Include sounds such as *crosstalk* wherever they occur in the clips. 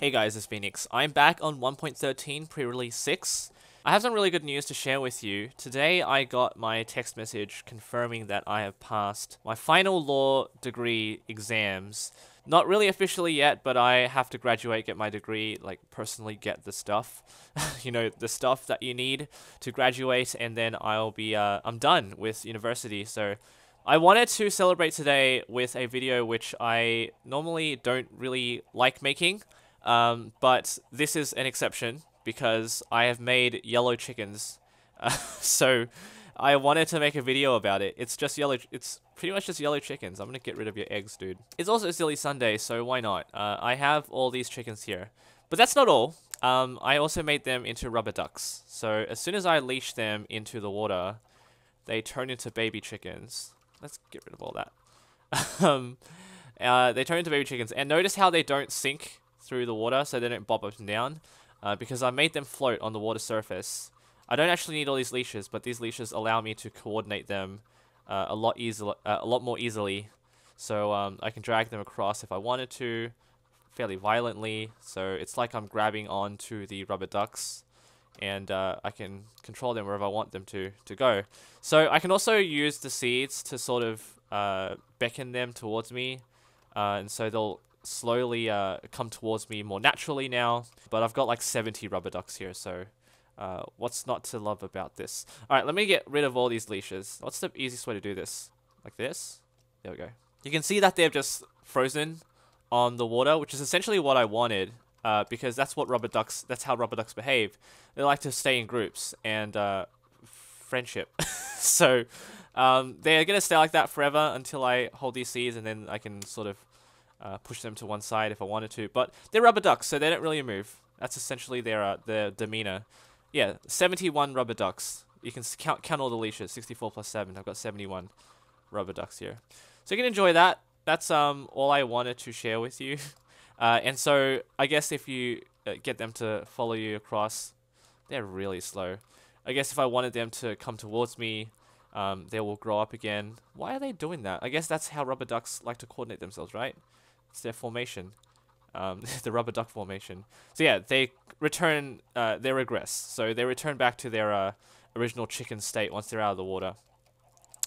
Hey guys, it's Phoenix. I'm back on 1.13 pre-release 6. I have some really good news to share with you. Today I got my text message confirming that I have passed my final law degree exams. Not really officially yet, but I have to graduate, get my degree, like personally get the stuff, *laughs* you know, the stuff that you need to graduate, and then I'll be, uh, I'm done with university. So I wanted to celebrate today with a video which I normally don't really like making. Um, but this is an exception because I have made yellow chickens. *laughs* Uh, so I wanted to make a video about it. It's just yellow. It's pretty much just yellow chickens. I'm to get rid of your eggs, dude. It's also Silly Sunday, so why not? Uh, I have all these chickens here. But that's not all. Um, I also made them into rubber ducks. So as soon as I leash them into the water, they turn into baby chickens. Let's get rid of all that. *laughs* um, uh, they turn into baby chickens. And notice how they don't sink through the water so they don't bob up and down uh, because I made them float on the water surface. I don't actually need all these leashes, but these leashes allow me to coordinate them uh, a lot easily, uh, a lot more easily. So um, I can drag them across if I wanted to, fairly violently. So it's like I'm grabbing onto the rubber ducks, and uh, I can control them wherever I want them to to go. So I can also use the seeds to sort of uh, beckon them towards me, uh, and so they'll slowly uh, come towards me more naturally now. But I've got like 70 rubber ducks here, so uh, what's not to love about this? Alright, let me get rid of all these leashes. What's the easiest way to do this? Like this? There we go. You can see that they've just frozen on the water, which is essentially what I wanted. Uh, because that's what rubber ducks, that's how rubber ducks behave. They like to stay in groups and uh, friendship. *laughs* so um, they're going to stay like that forever until I hold these seeds and then I can sort of uh, push them to one side if I wanted to. But they're rubber ducks, so they don't really move. That's essentially their uh, their demeanor. Yeah, 71 rubber ducks. You can count count all the leashes. 64 plus 7. I've got 71 rubber ducks here. So you can enjoy that. That's um all I wanted to share with you. *laughs* Uh, and so I guess if you uh, get them to follow you across, they're really slow. I guess if I wanted them to come towards me, um, they will grow up again. Why are they doing that? I guess that's how rubber ducks like to coordinate themselves, right? It's their formation, um, *laughs* the rubber duck formation. So yeah, they return, uh, they regress. So they return back to their uh, original chicken state once they're out of the water.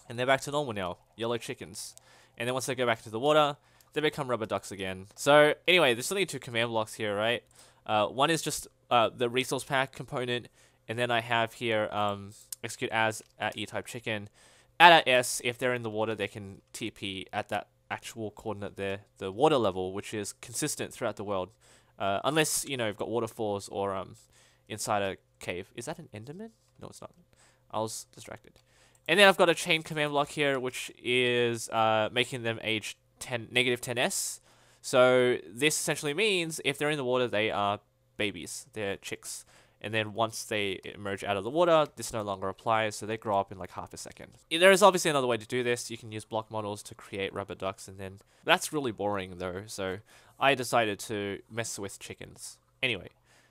And they're back to normal now, yellow chickens. And then once they go back to the water, they become rubber ducks again. So anyway, there's only two command blocks here, right? Uh, one is just uh, the resource pack component, and then I have here um, execute as at e-type chicken. At s, if they're in the water, they can TP at that actual coordinate there, the water level, which is consistent throughout the world. Uh, unless, you know, you've got waterfalls or um, inside a cave. Is that an Enderman? No, it's not. I was distracted. And then I've got a chain command block here, which is uh, making them age 10, negative 10s. So this essentially means if they're in the water, they are babies. They're chicks. And then once they emerge out of the water, this no longer applies, so they grow up in like half a second. There is obviously another way to do this. You can use block models to create rubber ducks, and then that's really boring though, so I decided to mess with chickens. Anyway,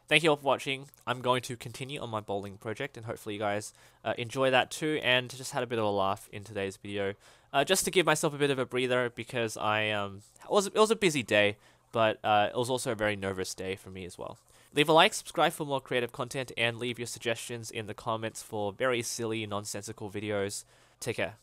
thank you all for watching. I'm going to continue on my bowling project, and hopefully you guys uh, enjoy that too, and just had a bit of a laugh in today's video. Uh, just to give myself a bit of a breather, because I um, it was, it was a busy day, but uh, it was also a very nervous day for me as well. Leave a like, subscribe for more creative content, and leave your suggestions in the comments for very silly, nonsensical videos. Take care.